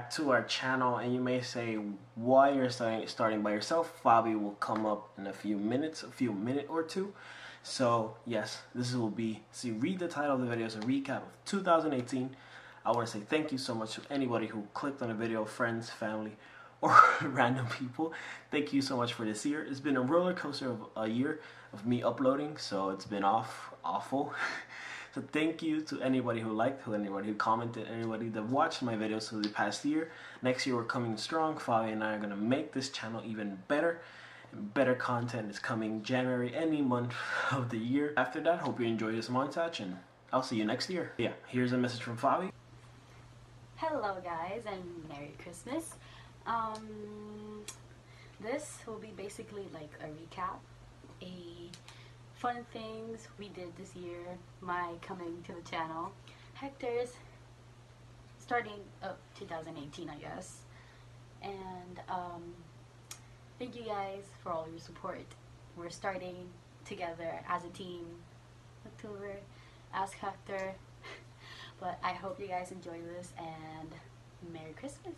back to our channel and you may say why you're starting, starting by yourself? Fabi will come up in a few minutes a few minute or two. So yes this will be see read the title of the video is a recap of 2018 I want to say thank you so much to anybody who clicked on the video friends family or random people. Thank you so much for this year. It's been a roller coaster of a year of me uploading so it's been off awful So thank you to anybody who liked, who anybody who commented, anybody that watched my videos for the past year. Next year we're coming strong. Fabi and I are gonna make this channel even better. Better content is coming January, any month of the year. After that, hope you enjoy this montage and I'll see you next year. Yeah, here's a message from Fabi. Hello guys and Merry Christmas. Um, this will be basically like a recap, a fun things we did this year, my coming to the channel, Hector's starting up 2018 I guess, and um, thank you guys for all your support. We're starting together as a team, October, Ask Hector, but I hope you guys enjoy this and Merry Christmas.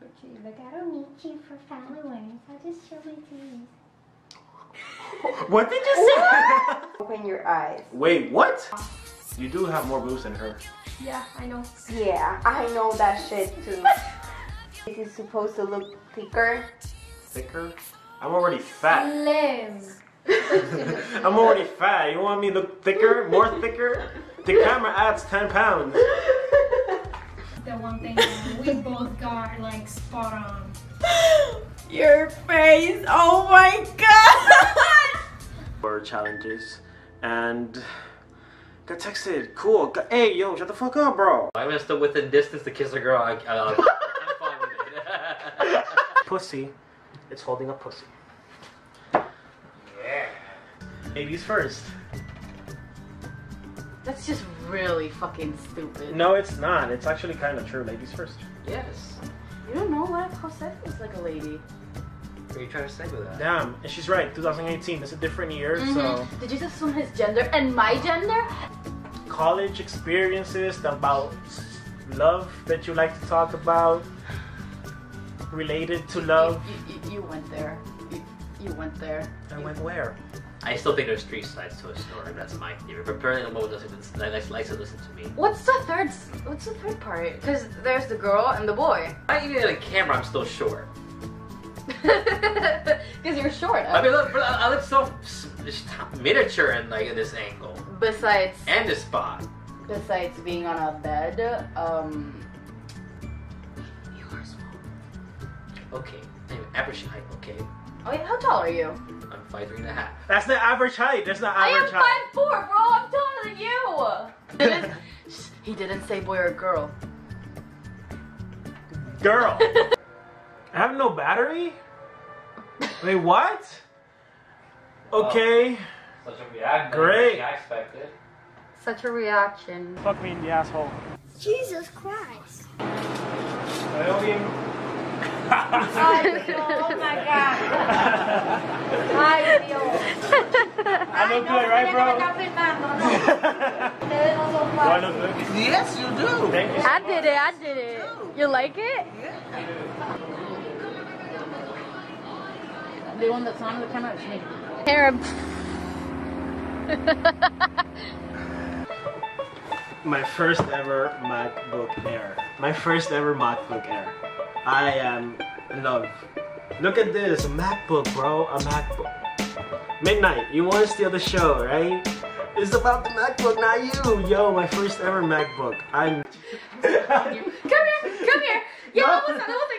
Look, I don't need you for family weddings. I just show my teeth. What did you say? Open your eyes. Wait, what? You do have more boobs than her. Yeah, I know. Yeah, I know that shit too. this is supposed to look thicker. Thicker? I'm already fat. Slim. I'm already fat. You want me to look thicker? More thicker? The camera adds 10 pounds. The one thing we both got like spot on. Your face. Oh my god. For challenges and got texted. Cool. Got, hey, yo, shut the fuck up, bro. I'm still within distance to kiss a girl. I, I, I'm fine with it. Pussy. It's holding a pussy. Yeah. Ladies first. That's just really fucking stupid. No, it's not. It's actually kind of true. Ladies first. yes. You don't know what Cosette is like a lady. What are you trying to say with that? Damn, and she's right. 2018. It's a different year, so Mhm. Did you just assume his gender and my gender? college experiences about love that you like to talk about related to love. You, you, you went there. You, you went there. I went where? I still think there's three sides to a story. That's my theory. But apparently, no one doesn't likes, likes to listen to me. What's the third? What's the third part? Because there's the girl and the boy. I even in a camera, I'm still short. Because you're short. I mean, look, I I look so miniature in like in this angle besides, and this spot. besides being on a bed, um, You are small. Okay. Anyway, average height. Okay. oh yeah, how tall are you? I'm five three and a half. That's the average height. That's not I am average height. five four, bro. I'm taller than you. He didn't say boy or girl. Girl. I have no battery? Wait, what? Okay. Such a reaction. Great. I expected. Such a reaction. Fuck me in the asshole. Jesus Christ. I don't even... oh my god. Ay, Dios. I look good, right, bro? Ustedes no son Do I look good? Yes, you do. Thank you. I did it. I did it. You like it? The one that's on the camera is me. Arab. My first ever MacBook Air. My first ever MacBook Air. I am in love. Look at this, a MacBook, bro. A MacBook. Midnight, you want to steal the show, right? It's about the MacBook, not you. Yo, my first ever MacBook. I'm. Come here. Come here. Yo, what's that? What's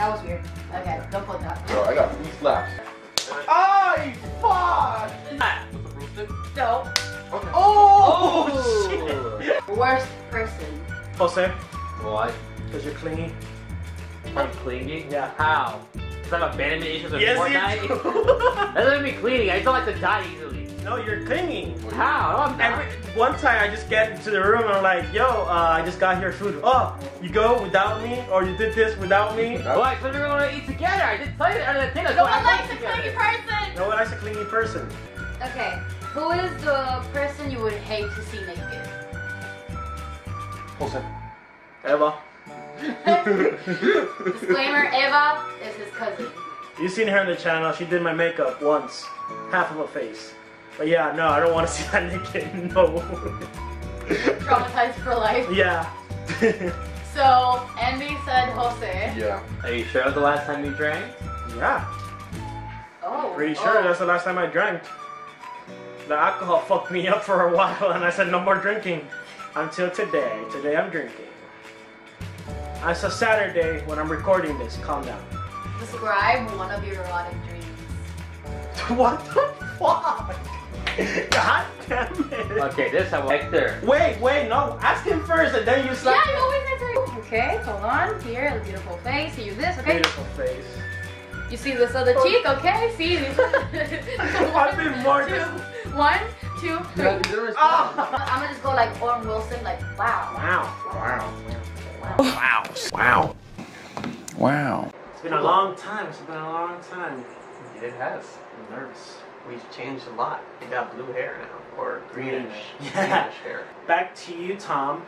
That was weird. Okay, don't put that. Bro, I got three slaps. Ay, fuck! No. Oh! oh, shit! Worst person. Jose, Why? because you're clingy. I'm cleaning? Yeah. How? Because I have abandonment issues with Yes, Fortnite? you That doesn't mean cleaning. I just don't like to die easily. No, you're clingy. How? I'm. Every, one time I just get into the room and I'm like, yo, uh, I just got here food. Oh, you go without me? Or you did this without me? Why? Because we're going to eat together. I didn't tell you that. I didn't No one likes a clingy person. No one likes a clingy person. Okay, who is the person you would hate to see naked? Jose. Eva. Disclaimer: Eva is his cousin. You've seen her on the channel? She did my makeup once, half of a face. But yeah, no, I don't want to see that naked. No. Traumatized for life. yeah. So Andy said Jose. Yeah. Are you sure it was the last time you drank? yeah. Oh. Pretty sure oh. that's the last time I drank. The alcohol fucked me up for a while, and I said no more drinking until today. Today I'm drinking. It's a Saturday when I'm recording this. Calm down. Describe one of your erotic dreams. what the fuck? God damn it. Okay, this time Hector. Wait, wait, no. Ask him first, and then you slap Yeah, slap. you always answer. Okay, hold on. Here, the beautiful face. See You this, okay? Beautiful face. You see this other cheek, okay? See this. I've been more two, dis- one, two, three. Ah! I'm gonna just go like Owen Wilson, like wow. Wow. Wow. Wow. Wow. Wow. It's been a long time. It's been a long time. It has. I'm nervous. We've changed a lot. We got blue hair now, or greenish, Yeah. greenish hair. Back to you, Tom.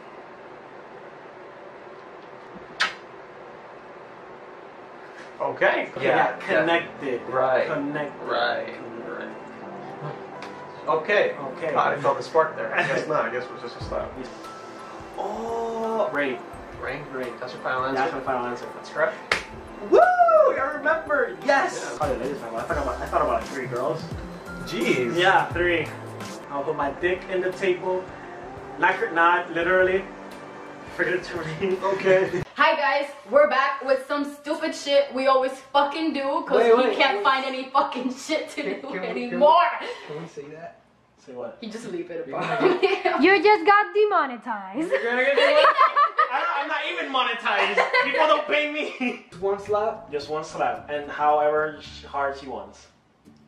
Okay. Yeah, connected. Right. Connected. Right. Right. Okay. Okay. God, I felt the spark there. I guess not. I guess it was just a slap. Oh, right. Rain. Right. That's your final answer. That's my final answer. That's correct. Woo! I remember. Yes. Yeah. Probably ladies' time. I thought about. I thought about like three girls. Jeez. Yeah, three. I'll put my dick in the table. Not, not literally. Figuratively. Okay. Hi guys, we're back with some stupid shit we always fucking do because we wait. can't find any fucking shit to Can- do can we- can we- anymore. Can we say that? Say what? You just leave it You're apart. You just got demonetized. You're gonna get me what? I- I'm not even monetized. People don't pay me. One slap. Just one slap, and however hard she wants.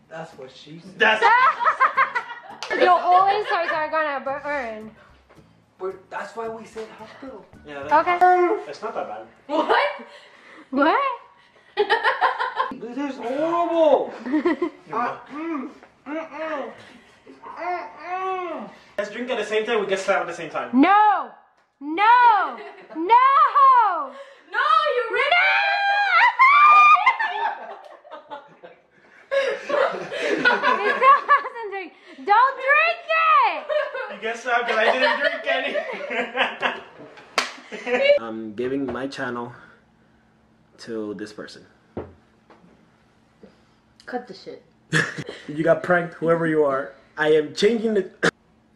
That's what she said. That's. Your all insides are gonna burn. But that's why we said hospital. yeah. That, Okay. It's not that bad. what? What? This is horrible. Uh, mm, mm, mm. Uh, Let's drink at the same time. We get slapped at the same time. No! No! No! No, you ready? It doesn't drink. Don't drink it! You get slapped because I didn't drink any. I'm giving my channel to this person. Cut the shit. You got pranked, whoever you are. I am changing the.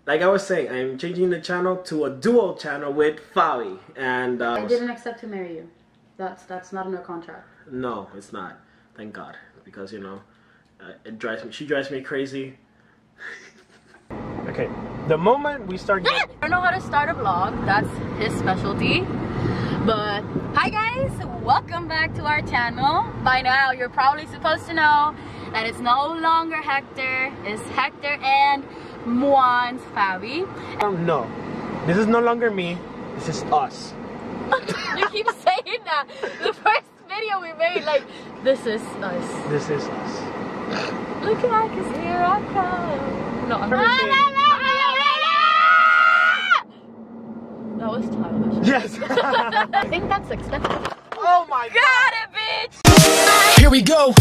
Like I was saying, I am changing the channel to a dual channel with Fabi, and uh, I didn't accept to marry you. That's that's not in our contract. no, it's not. Thank God, because you know, uh, it drives me. She drives me crazy. okay, the moment we start. I don't know how to start a vlog. That's his specialty. But hi guys, welcome back to our channel. By now, you're probably supposed to know that it's no longer Hector. It's Hector and Juan's Fabi. Um, no, this is no longer me. This is us. you keep saying that. The first video we made, like, this is us. This is us. Look like it's here I come. No, I'm That was childish. Yes. I think that's acceptable. oh my God. Got it, bitch! Here we go.